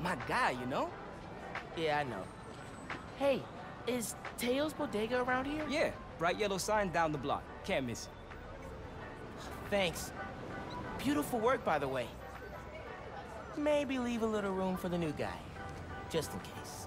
my guy, you know? Yeah, I know. Hey, is Teo's Bodega around here? Yeah, bright yellow sign down the block. Can't miss it. Thanks. Beautiful work, by the way. Maybe leave a little room for the new guy, just in case.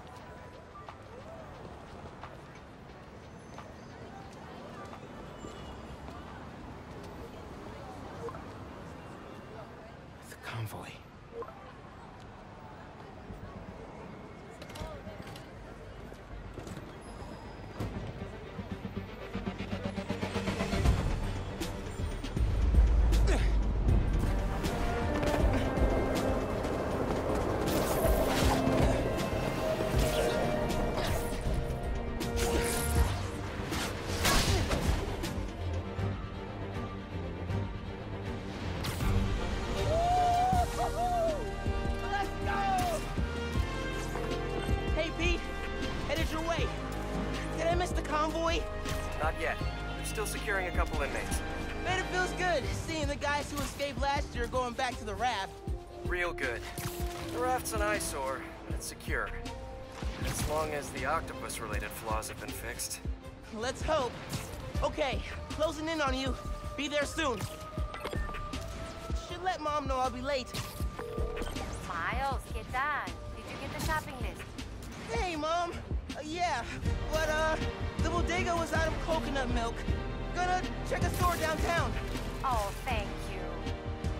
In on you. Be there soon. Should let mom know I'll be late. Miles, ¿qué tal? Did you get the shopping list? Hey, mom. Uh, yeah, but uh, the bodega was out of coconut milk. Gonna check a store downtown. Oh, thank you.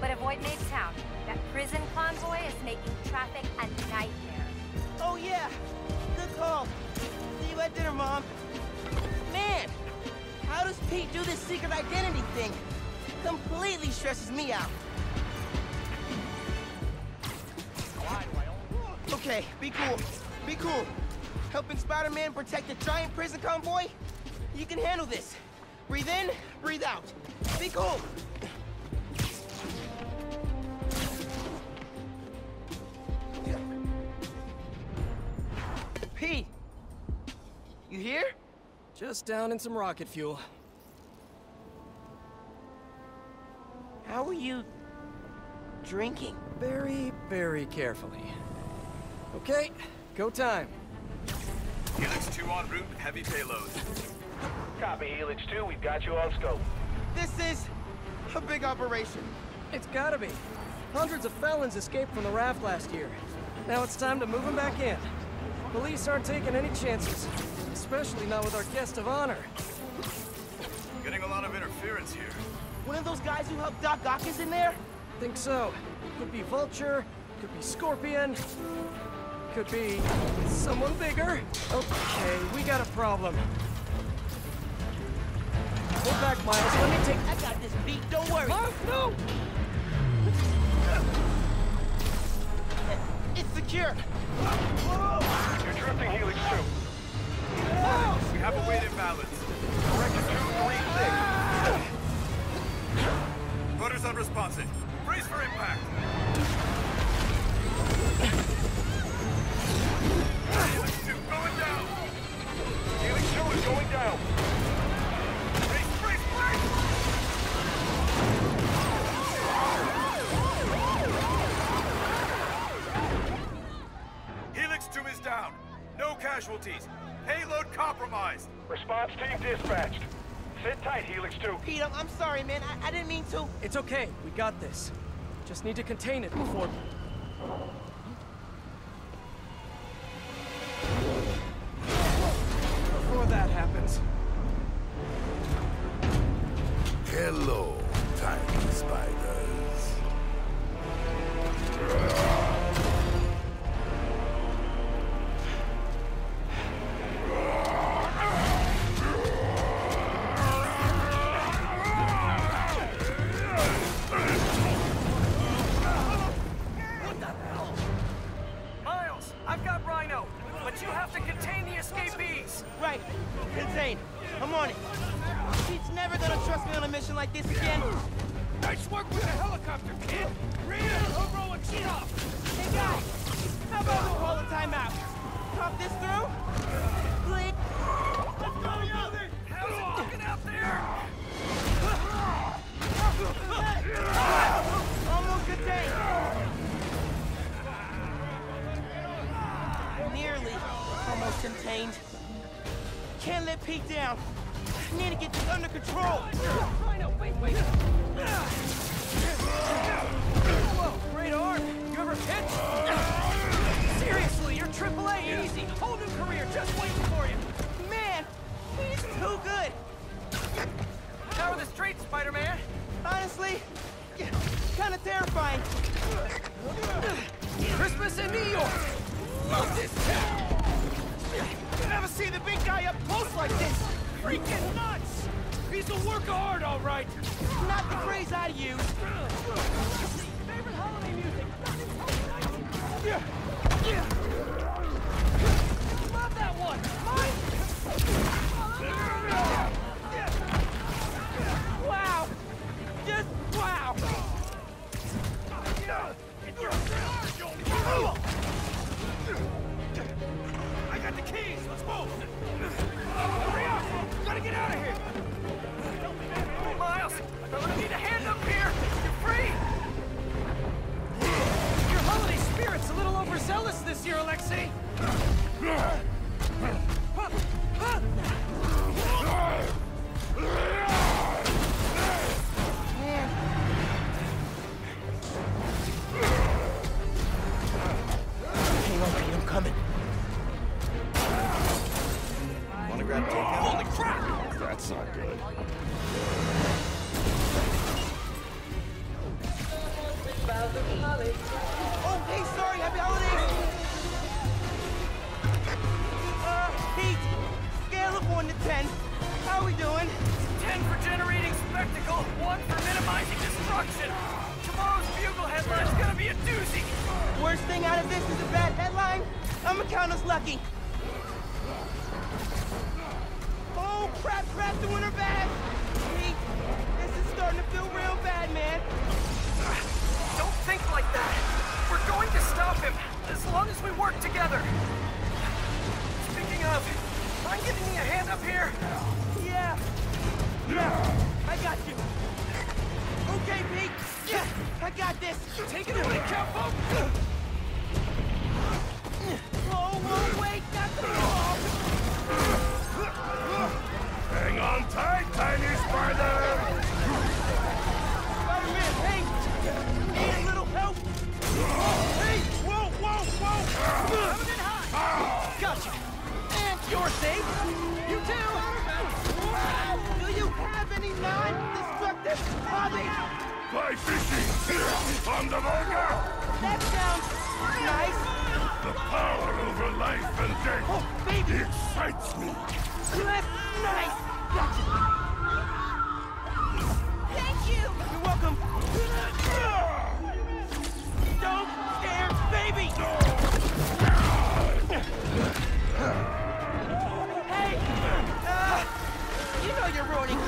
But avoid Midtown. That prison convoy is making traffic a nightmare. Oh yeah, good call. See you at dinner, mom. How does Pete do this secret identity thing? It Completely stresses me out. Okay, be cool. Be cool. Helping Spider-Man protect the giant prison convoy? You can handle this. Breathe in, breathe out. Be cool. Just down in some rocket fuel. How are you drinking? Very, very carefully. Okay, go time. Helix 2 en route, heavy payload. Copy, Helix 2, we've got you on scope. This is a big operation. It's gotta be. Hundreds of felons escaped from the raft last year. Now it's time to move them back in. Police aren't taking any chances, especially not with our guest of honor. Getting a lot of interference here. One of those guys who helped Doc Ock is in there? Think so. Could be Vulture, could be Scorpion, could be someone bigger. Okay, we got a problem. Hold back, Miles. Let me take. I got this beat, don't worry. Huh? No! It's secure. You're drifting, Helix 2. We have a weight imbalance. Correction 236. Motors unresponsive. Brace for impact. Helix 2 going down. Helix 2 is going down. Brace, brace, brace! Helix 2 is down. No casualties. Payload compromised. Response team dispatched. Sit tight, Helix 2. Pete, I'm, I'm sorry, man. I, I didn't mean to. It's okay. We got this. Just need to contain it before. Before Honestly, kind of terrifying. Christmas in New York! Love this town. Never seen the big guy up close like this. Freaking nuts. He's a work of art, all right! Not the phrase I use. Favorite holiday music? Yeah. Yeah. Your holiday spirit's a little overzealous this year, Alexei! As we work together! Speaking of, mind giving me a hand up here? Yeah. Yeah, I got you. Okay, Pete. Yeah, I got this. Take it away, Capo! Oh, whoa, wait, not the ball. Hang on tight, non-destructive hobbies? Fly fishing! On the Volga! That sounds nice. The power over life and death! Oh, baby, excites me! that's nice. Gotcha. Thank you. You're welcome. Don't scare baby. Hey, uh, you know you're ruining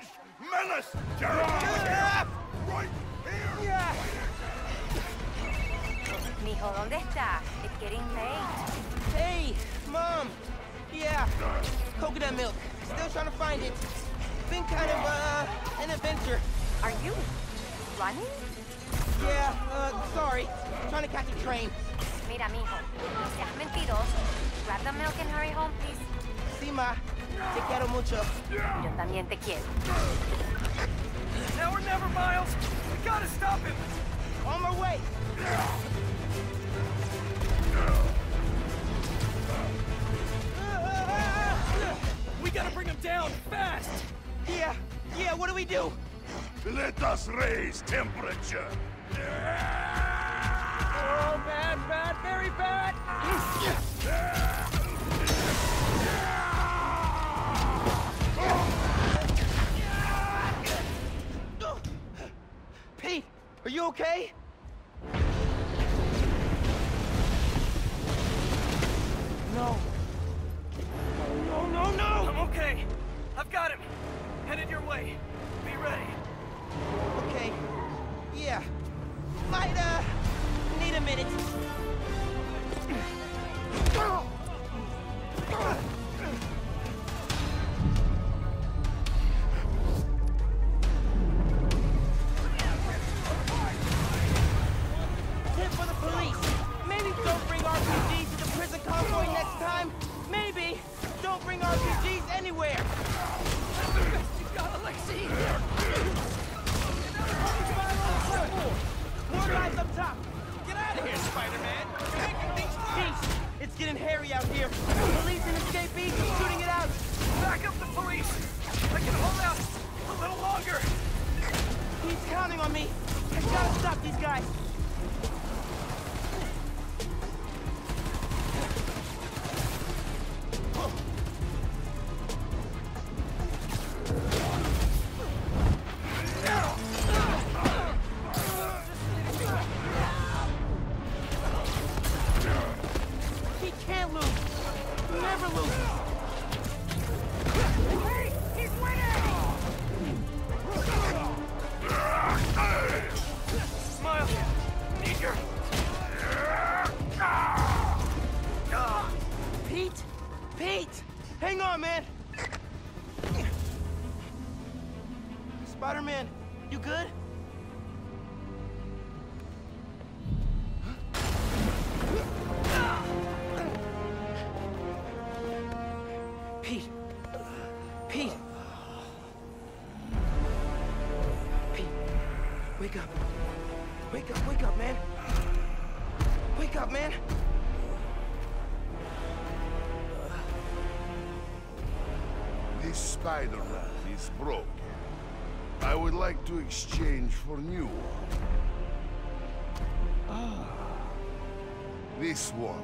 menace! Gerard! Ah, Right here! yeah. Mijo, ¿dónde está? It's getting late. Hey, Mom. Yeah, coconut milk. Still trying to find it. Been kind of, uh, an adventure. Are you running? Yeah, uh, sorry. Trying to catch a train. Mira, mijo, no seas mentiroso. Grab the milk and hurry home, please. Sí, ma. Te quiero mucho. Yo también te quiero. Now or never, Miles. We gotta stop him. On my way. We gotta bring him down fast. Yeah, yeah. What do we do? Let us raise temperature. Oh, bad, bad, very bad. Are you okay? No. No, no, no! I'm okay. I've got him. Headed your way. Be ready. Okay. Yeah. Might, uh, need a minute. and Harry out here. Police and escapees shooting it out. Back up the police. I can hold out a little longer. He's counting on me. I gotta stop these guys. is broken. I would like to exchange for new one. Ah. This one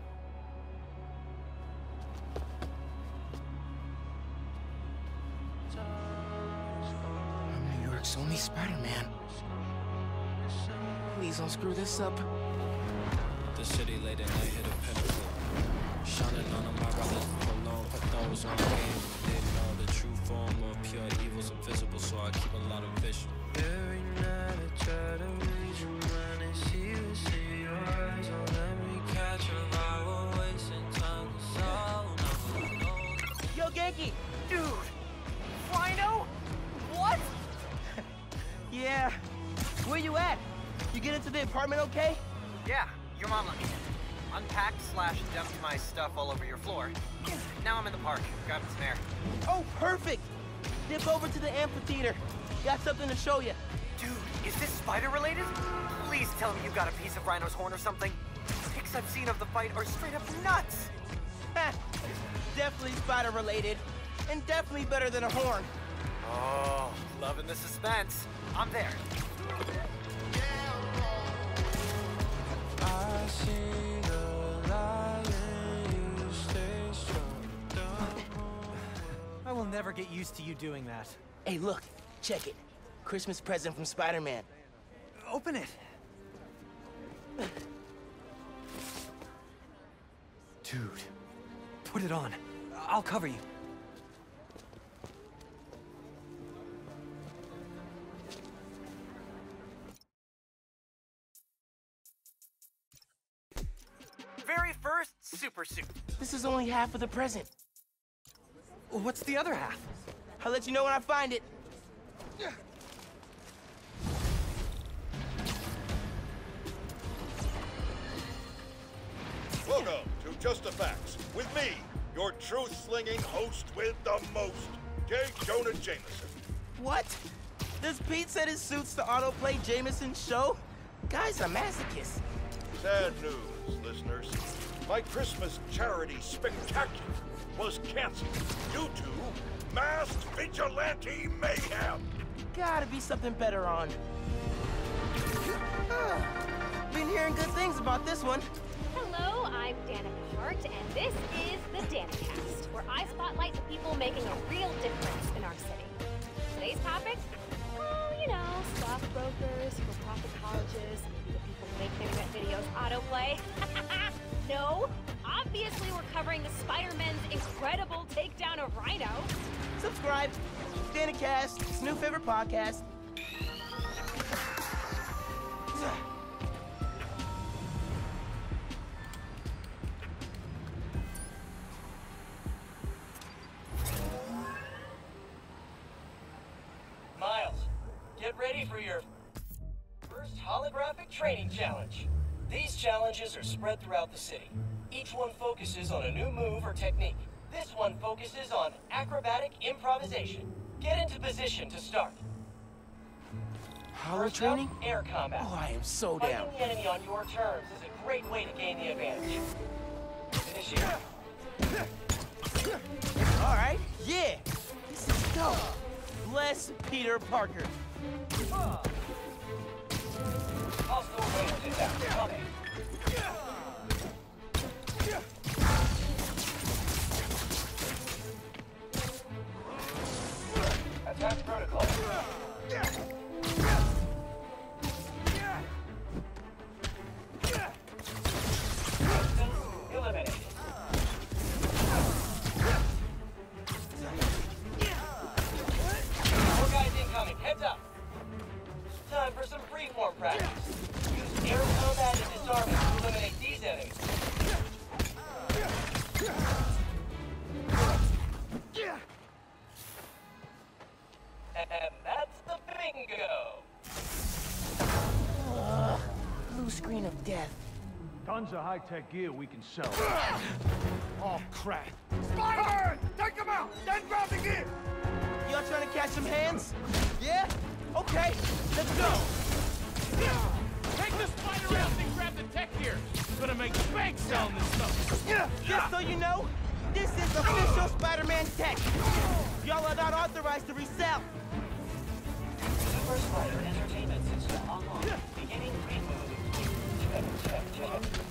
Up. The city late at night hit a pinnacle. Apartment okay? Yeah, your mom let me in. Unpacked slash dumped my stuff all over your floor. Now I'm in the park, grabbing some air. Oh, perfect! Dip over to the amphitheater. Got something to show you. Dude, is this spider related? Please tell me you got a piece of Rhino's horn or something. Pics I've seen of the fight are straight up nuts. definitely spider related. And definitely better than a horn. Oh, loving the suspense. I'm there. I I will never get used to you doing that. Hey, look. Check it. Christmas present from Spider-Man. Open it. Dude, put it on. I'll cover you. First super suit. This is only half of the present. What's the other half? I'll let you know when I find it. Welcome to Just the Facts with me, your truth-slinging host with the most, J. Jonah Jameson. What? Does Pete set his suits to autoplay Jameson's show? Guy's a masochist. Sad news, listeners. My Christmas charity spectacular was canceled due to masked vigilante mayhem. Gotta be something better on. Been hearing good things about this one. Hello, I'm Danica Hart, and this is the Danicast, where I spotlight the people making a real difference in our city. Today's topic? Oh, you know, stockbrokers, for-profit colleges, the people who make internet videos autoplay. no, obviously we're covering the Spider-Man's incredible takedown of Rhino. Subscribe. Danicast, it's new favorite podcast. City. Each one focuses on a new move or technique. This one focuses on acrobatic improvisation. Get into position to start. Hollow First up, training? air combat. Oh, I am so Fighting down. the enemy on your terms is a great way to gain the advantage. Initiate. All right, yeah. This is dope. Bless Peter Parker. Hostile range is out. Coming. Attack protocol. High-tech gear we can sell. Oh, crap. Spider! Take him out! Then grab the gear! Y'all trying to catch some hands? Yeah? Okay, let's go. Take the spider out and grab the tech gear! Gonna make bank selling this stuff! Yeah. Just so you know, this is official Spider-Man tech. Y'all are not authorized to resell. Super Spider Entertainment System online. Beginning remove. Check, check, check.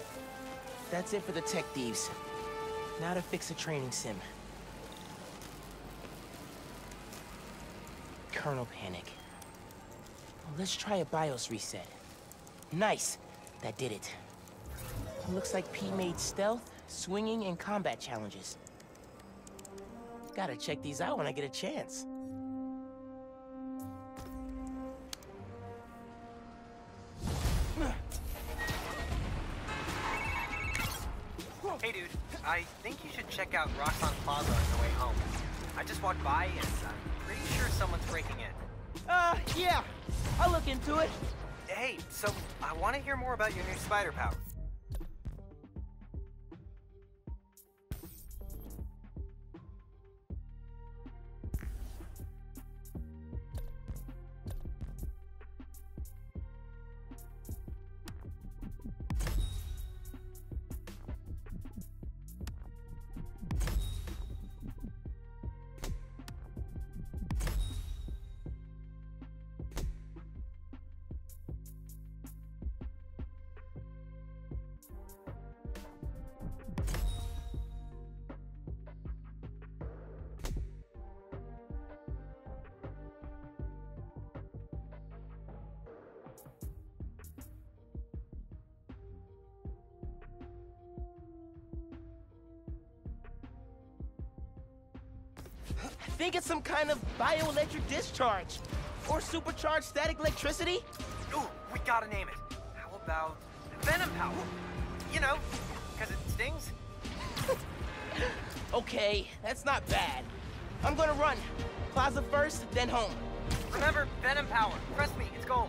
That's it for the tech thieves. Now to fix a training sim. Kernel panic. Well, let's try a BIOS reset. Nice. That did it. Looks like P made stealth, swinging, and combat challenges. Gotta check these out when I get a chance. Hey dude, I think you should check out Roxxon Plaza on your way home. I just walked by and I'm pretty sure someone's breaking in. Uh, yeah. I'll look into it. Hey, so I want to hear more about your new spider power. I think it's some kind of bioelectric discharge. Or supercharged static electricity. Ooh, we gotta name it. How about Venom Power? You know, because it stings. Okay, that's not bad. I'm gonna run. Plaza first, then home. Remember, Venom Power. Trust me, it's gold.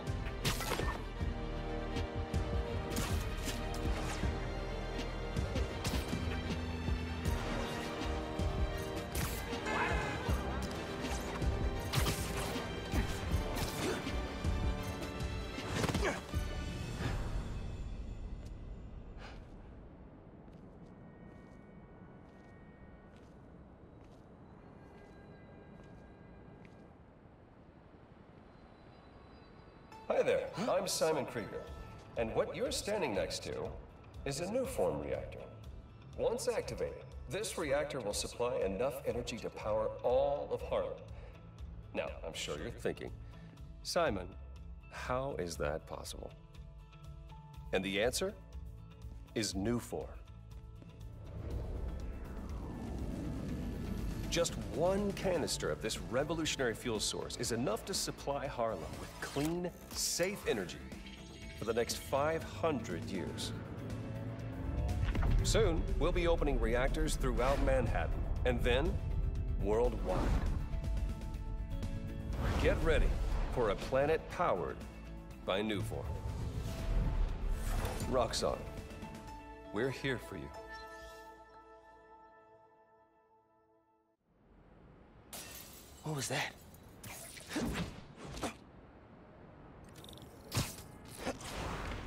Simon Krieger. And what you're standing next to is a Nuform reactor. Once activated, this reactor will supply enough energy to power all of Harlem. Now, I'm sure you're thinking, Simon, how is that possible? And the answer is Nuform. Just one canister of this revolutionary fuel source is enough to supply Harlem with clean, safe energy for the next 500 years. Soon, we'll be opening reactors throughout Manhattan, and then worldwide. Get ready for a planet powered by Nuform. Roxxon, we're here for you. What was that?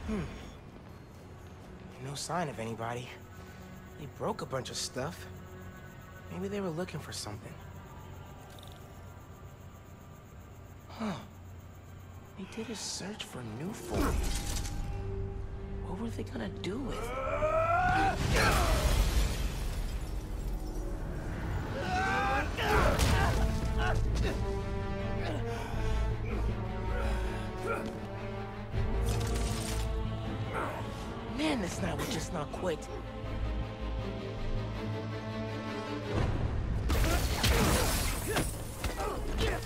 Hmm. No sign of anybody. They broke a bunch of stuff. Maybe they were looking for something. Huh. They did a search for Nuform. What were they gonna do with quit.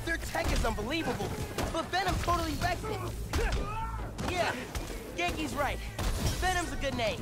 Their tech is unbelievable, but Venom totally wrecked it. Yeah, Ganke's right. Venom's a good name.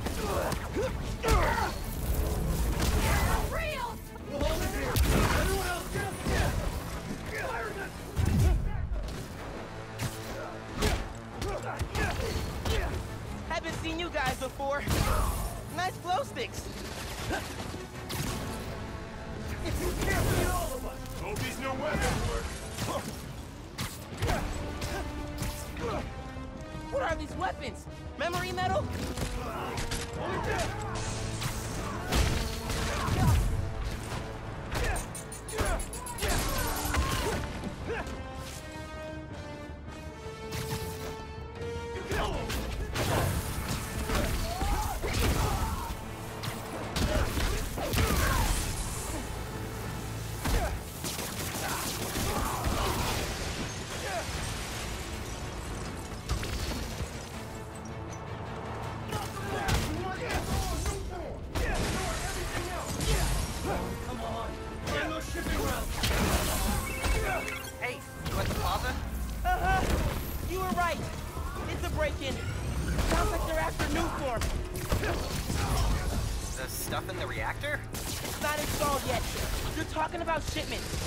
Shipments.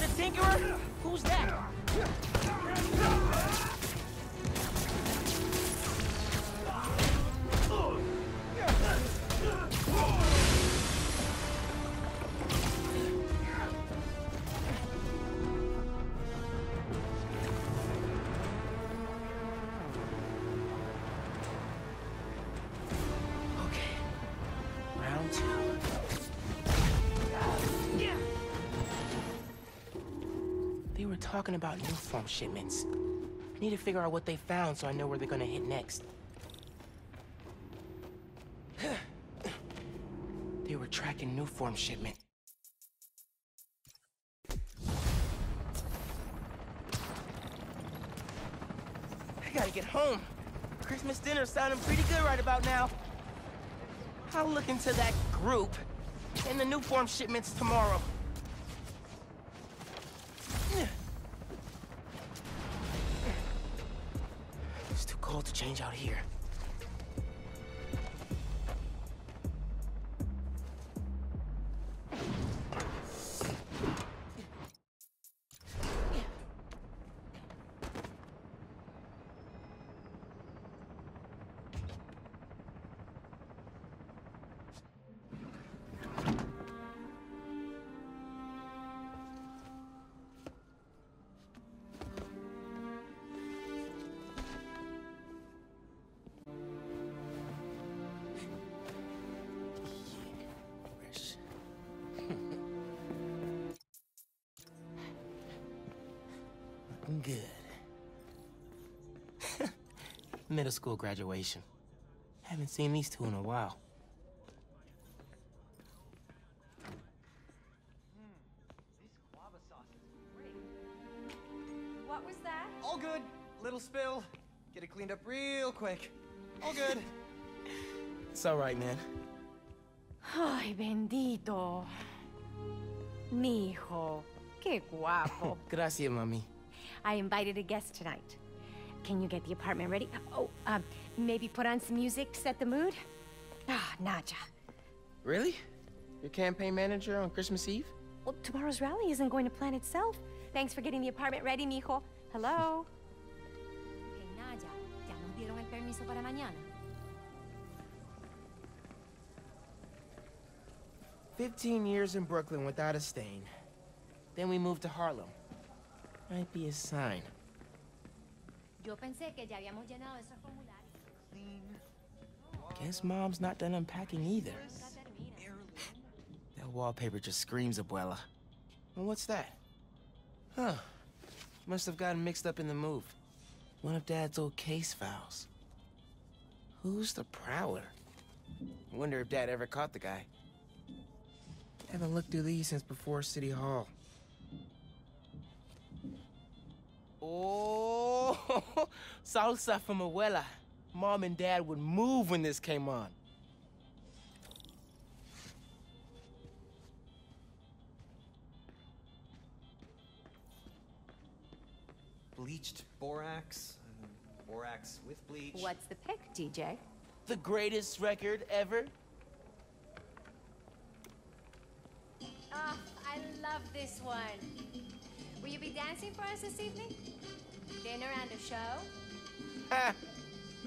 The Tinkerer? Who's that? Talking about form shipments. I need to figure out what they found so I know where they're gonna hit next. they were tracking Nuform shipment. I gotta get home. Christmas dinner's sounding pretty good right about now. I'll look into that group and the Nuform shipments tomorrow. Good. Middle school graduation. Haven't seen these two in a while. What was that? All good. Little spill. Get it cleaned up real quick. All good. It's all right, man. Ay, bendito. Mi hijo. Qué guapo. Gracias, mami. I invited a guest tonight. Can you get the apartment ready? Oh, um, maybe put on some music, set the mood? Ah, Naja. Really? Your campaign manager on Christmas Eve? Well, tomorrow's rally isn't going to plan itself. Thanks for getting the apartment ready, mijo. Hello? Okay, Naja, ya nos dieron el permiso para mañana. 15 years in Brooklyn without a stain. Then we moved to Harlem. Might be a sign. Yo pensé que ya habíamos llenado esos formularios. Guess mom's not done unpacking either. That wallpaper just screams Abuela. Well, what's that? Huh. Must have gotten mixed up in the move. One of Dad's old case files. Who's the Prowler? I wonder if Dad ever caught the guy. Haven't looked through these since before City Hall. Oh, salsa from Abuela. Mom and Dad would move when this came on. Bleached borax. uh, Borax with bleach. What's the pick, DJ? The greatest record ever. Ah, I love this one. Will you be dancing for us this evening? Dinner and a show? Ha!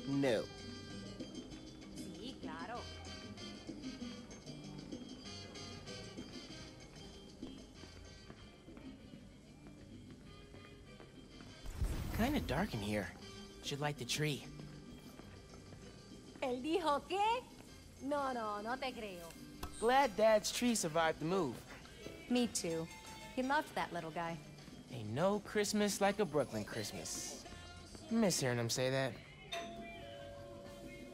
No. Sí, claro. Kinda dark in here. Should light the tree. ¿Él dijo qué? No, no, no te creo. Glad Dad's tree survived the move. Me too. He loved that little guy. Ain't no Christmas like a Brooklyn Christmas. Miss hearing him say that.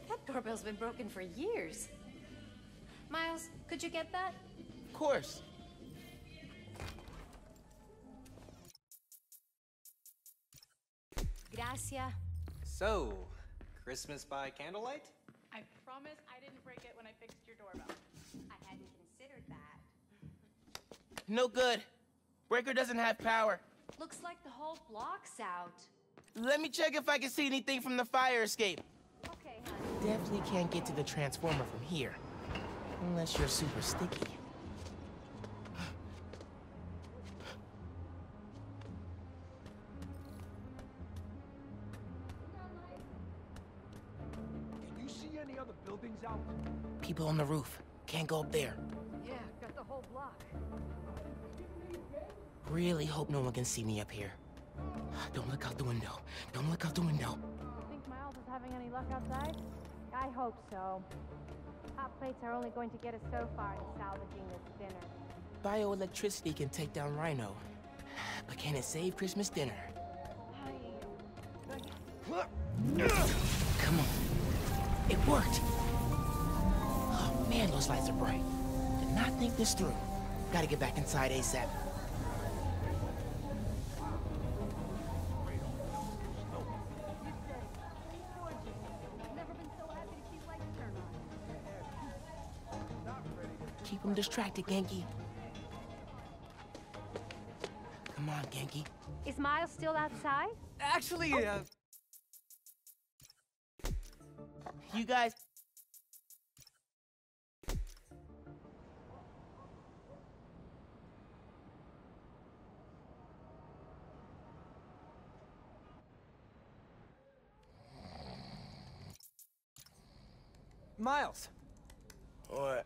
That doorbell's been broken for years. Miles, could you get that? Of course. Gracias. So, Christmas by candlelight? I promise I didn't break it when I fixed your doorbell. I hadn't considered that. No good. Breaker doesn't have power. Looks like the whole block's out. Let me check if I can see anything from the fire escape. Okay, honey. Definitely can't get to the transformer from here. Unless you're super sticky. Can you see any other buildings out? People on the roof. Can't go up there. Yeah, got the whole block. Really hope no one can see me up here. Don't look out the window. Don't look out the window. You think Miles is having any luck outside? I hope so. Hot plates are only going to get us so far in salvaging this dinner. Bioelectricity can take down Rhino. But can it save Christmas dinner? Come on. It worked. Oh man, those lights are bright. Did not think this through. Gotta get back inside ASAP. Keep him distracted, Ganke. Come on, Ganke. Is Miles still outside? Actually, uh... You guys... Miles, What?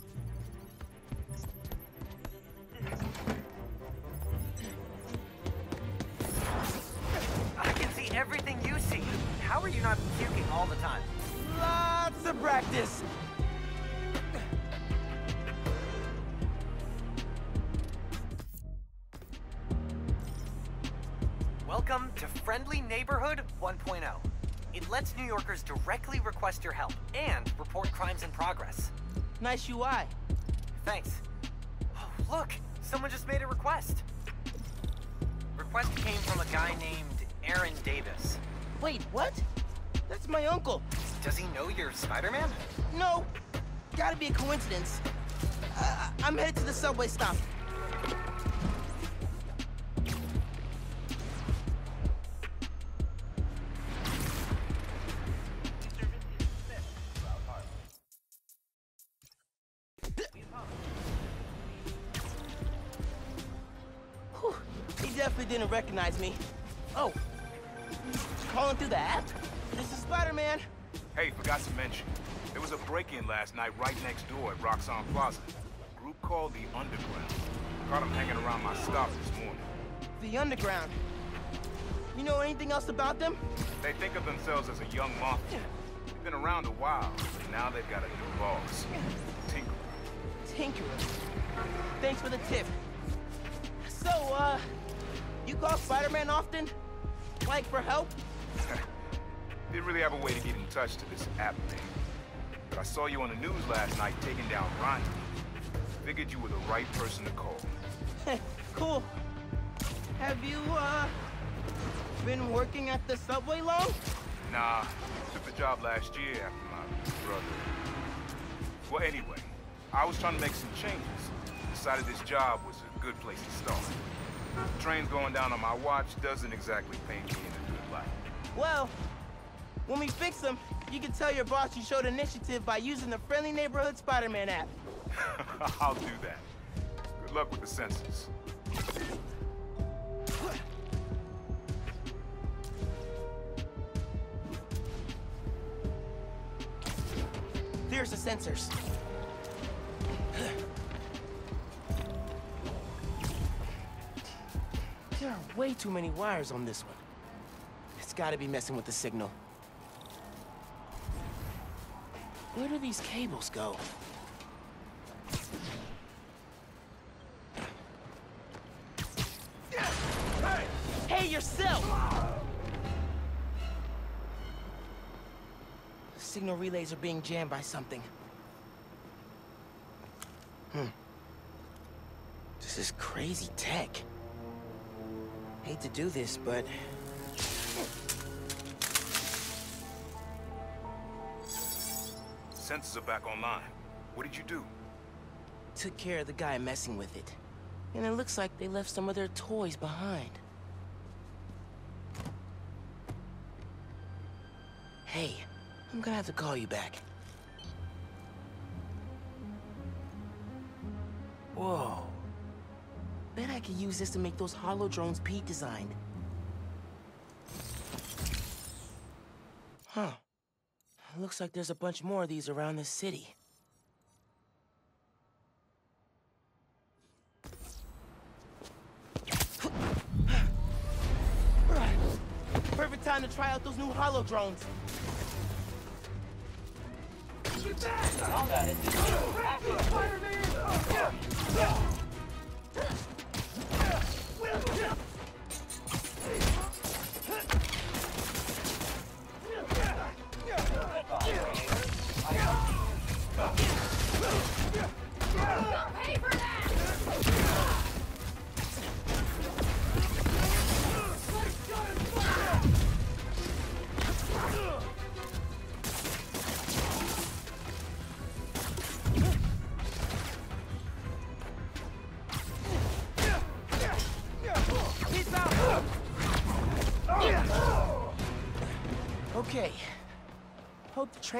Time? Lots of practice. Welcome to Friendly Neighborhood 1.0. It lets New Yorkers directly request your help and report crimes in progress. Nice UI. Thanks. Oh, look! Someone just made a request. Request came from a guy named Aaron Davis. Wait, what? That's my uncle. Does he know you're Spider-Man? No. Gotta be a coincidence. Uh, I'm headed to the subway stop. The Underground. You know anything else about them? They think of themselves as a young mafia. They've been around a while, but now they've got a new boss. Tinker. Tinkerer. Thanks for the tip. So, uh, you call Spider-Man often? Like for help? Didn't really have a way to get in touch to this app thing. But I saw you on the news last night taking down Ronnie. Figured you were the right person to call. cool. Have you, uh, been working at the subway long? Nah, took the job last year after my brother. Well, anyway, I was trying to make some changes. Decided this job was a good place to start. Trains going down on my watch doesn't exactly paint me in a good light. Well, when we fix them, you can tell your boss you showed initiative by using the Friendly Neighborhood Spider-Man app. I'll do that. Good luck with the sensors. There's the sensors. There are way too many wires on this one. It's gotta be messing with the signal. Where do these cables go? Hey, yourself! Signal relays are being jammed by something. Hmm. This is crazy tech. Hate to do this, but... Sensors are back online. What did you do? took care of the guy messing with it. And it looks like they left some of their toys behind. Hey, I'm gonna have to call you back. Whoa. Bet I could use this to make those holo drones Pete designed. Huh. Looks like there's a bunch more of these around the city. Perfect time to try out those new holo drones. Pay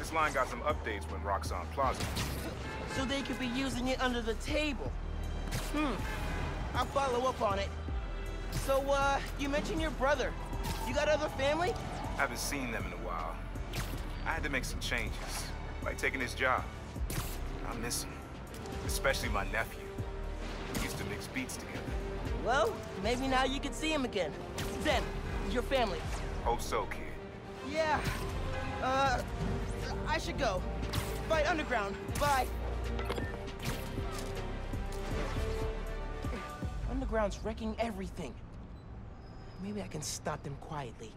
This line got some updates when Roxxon Plaza. So they could be using it under the table. Hmm. I'll follow up on it. So, uh, you mentioned your brother. You got other family? I haven't seen them in a while. I had to make some changes, like taking his job. I miss him, especially my nephew. We used to mix beats together. Well, maybe now you can see him again. Zen, your family. Hope so, kid. Yeah. Uh, I should go. Fight underground. Bye. Underground's wrecking everything. Maybe I can stop them quietly.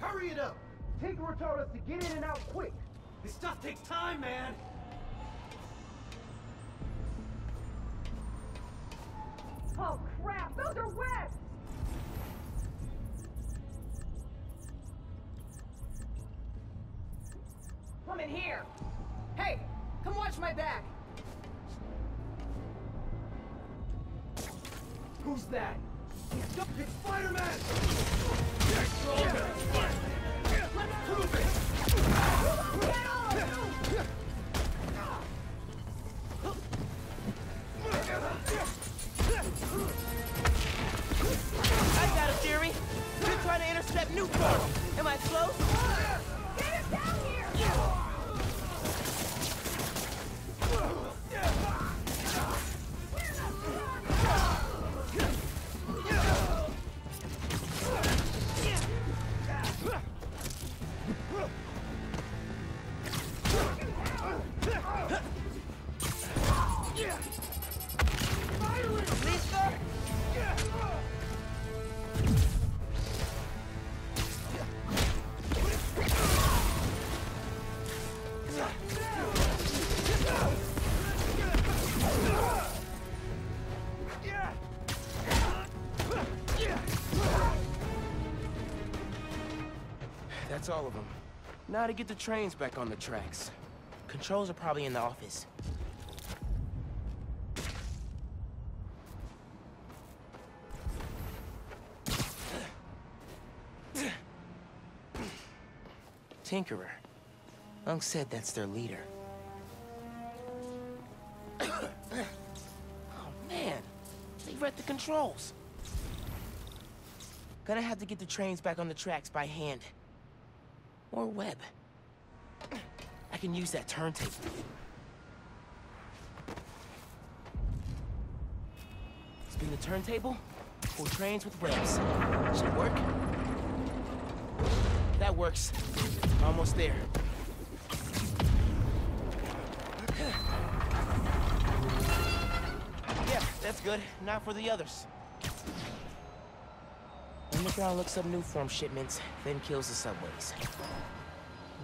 Hurry it up! Tinkerer told us to get in and out quick. This stuff takes time, man. Oh crap, those are wet! I'm in here. Hey, come watch my back. Who's that? It's Spider-Man! Let's prove it! Get on! I got a theory. You're trying to intercept new. Am I close? Get That's all of them. Now to get the trains back on the tracks. Controls are probably in the office. Tinkerer. Unk said that's their leader. oh man, they read the controls. Gonna have to get the trains back on the tracks by hand. Or web. I can use that turntable. Spin the turntable, pull trains with webs. Should work. That works. Almost there. Yeah, that's good. Not for the others. Underground looks up Nuform shipments, then kills the subways.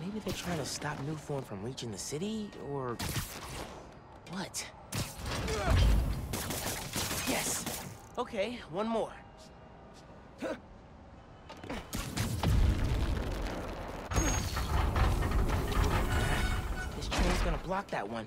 Maybe they're trying to stop Nuform from reaching the city, or... What? Yes! Okay, one more. This train's gonna block that one.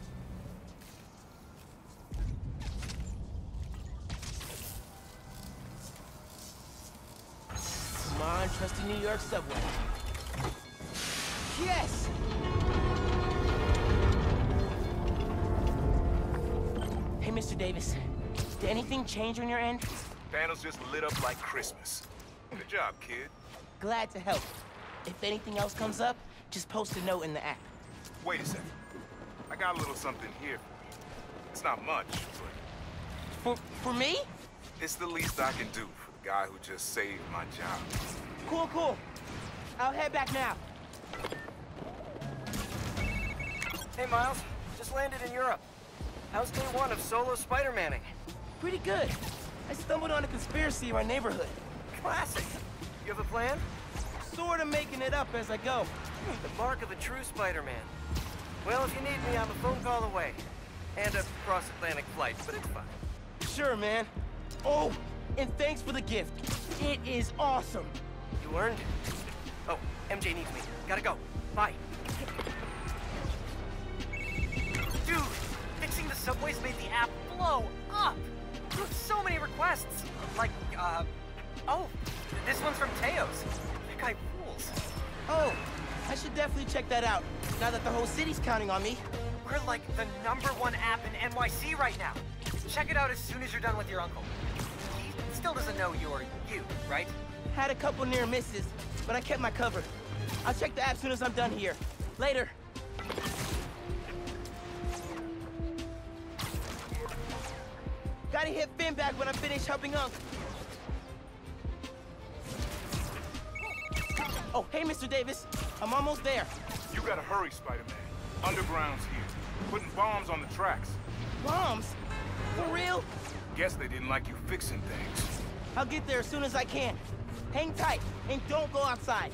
Trusty New York subway. Yes! Hey, Mr. Davis. Did anything change on your end? Panels just lit up like Christmas. Good job, kid. Glad to help. If anything else comes up, just post a note in the app. Wait a second. I got a little something here for you. It's not much, but For, for me? it's the least I can do for the guy who just saved my job. Cool, cool. I'll head back now. Hey, Miles. Just landed in Europe. How's day one of solo Spider-Manning? Pretty good. I stumbled on a conspiracy in my neighborhood. Classic. You have a plan? Sort of making it up as I go. The mark of a true Spider-Man. Well, if you need me, I'm a phone call away. And a cross-Atlantic flight, but it's fine. Sure, man. Oh, and thanks for the gift. It is awesome. You earned it. Oh, MJ needs me. Gotta go. Bye. Dude, fixing the subways made the app blow up. So many requests. Like, uh, oh, this one's from Teo's. That guy rules. Oh, I should definitely check that out, now that the whole city's counting on me. We're like the number one app in NYC right now. Check it out as soon as you're done with your uncle. He still doesn't know you're you, right? Had a couple near misses, but I kept my cover. I'll check the app soon as I'm done here. Later. Gotta hit Phin back when I finish helping Unc. Oh, hey, Mr. Davis. I'm almost there. You gotta hurry, Spider-Man. Underground's here. Putting bombs on the tracks. Bombs? For real? Guess they didn't like you fixing things. I'll get there as soon as I can. Hang tight, and don't go outside.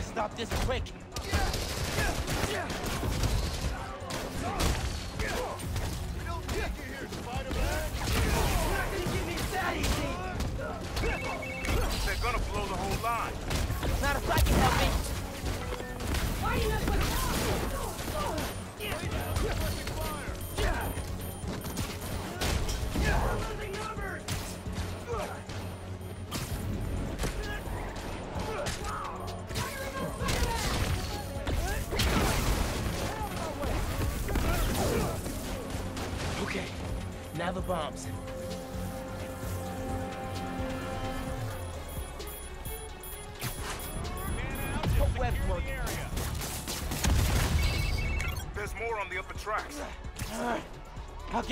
Stop this quick.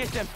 Get them.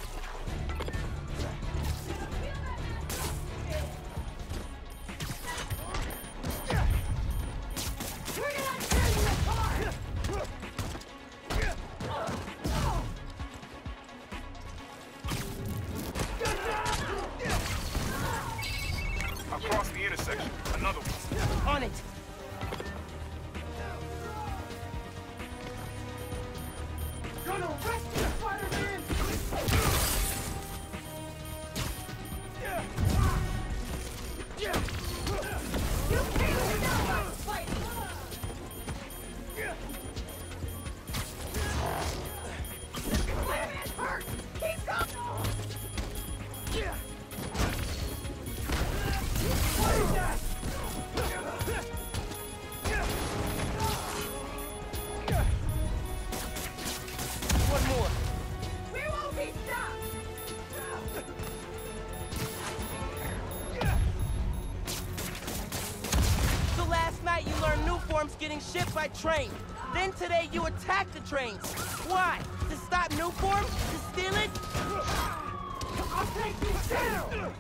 By train. Then today you attack the trains. Why? To stop Nuforms? To steal it? I'll take you down!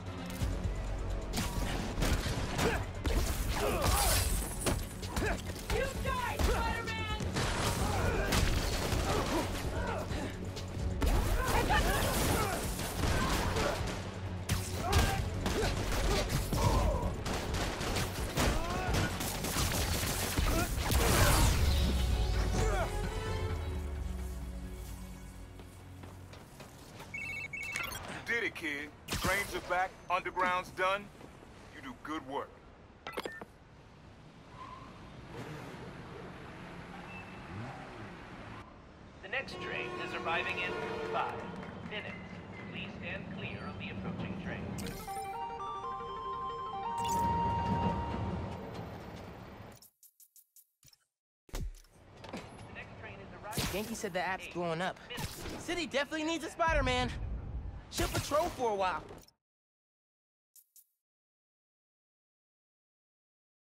Underground's done. You do good work. The next train is arriving in five minutes. Please stand clear of the approaching train. Ganke said the app's blowing up. City definitely needs a Spider-Man. She'll patrol for a while.